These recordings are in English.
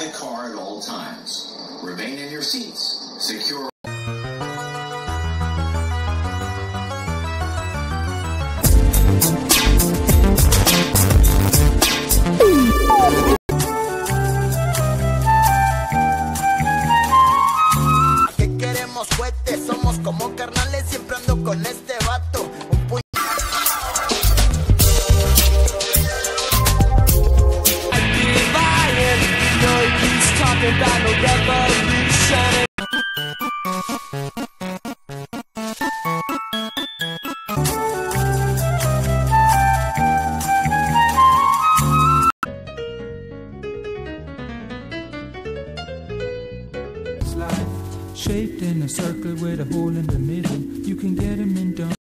the car at all times. Remain in your seats. Secure. Shaped in a circle with a hole in the middle. You can get 'em in done.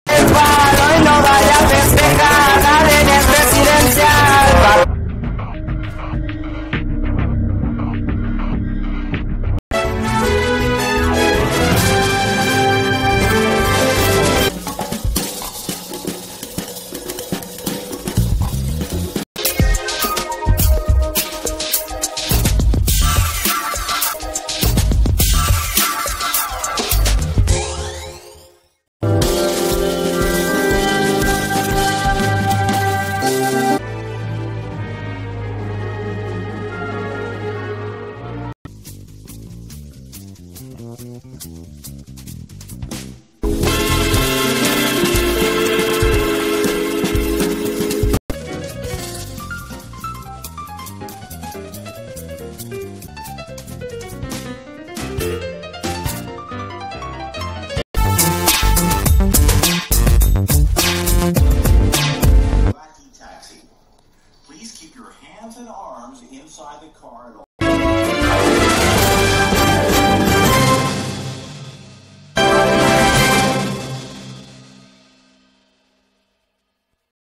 the car at all.